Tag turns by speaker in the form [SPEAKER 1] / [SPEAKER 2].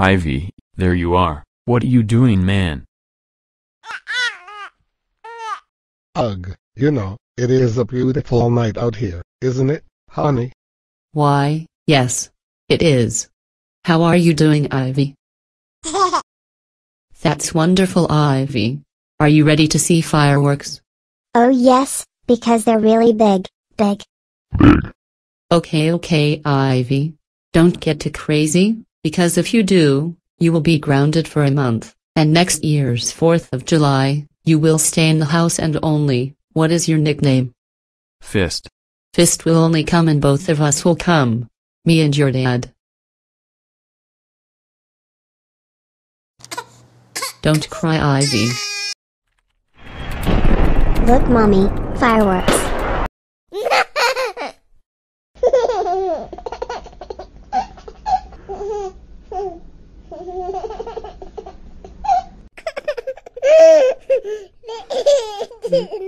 [SPEAKER 1] Ivy, there you are. What are you doing, man?
[SPEAKER 2] Ugh, you know, it is a beautiful night out here, isn't it, honey?
[SPEAKER 3] Why, yes. It is. How are you doing, Ivy? That's wonderful, Ivy. Are you ready to see fireworks?
[SPEAKER 4] Oh yes, because they're really big, big.
[SPEAKER 3] Okay, okay, Ivy. Don't get too crazy, because if you do, you will be grounded for a month, and next year's 4th of July, you will stay in the house and only, what is your nickname?
[SPEAKER 1] Fist.
[SPEAKER 3] Fist will only come and both of us will come. Me and your dad. Don't cry, Ivy.
[SPEAKER 4] Look mommy, fireworks. ねえ。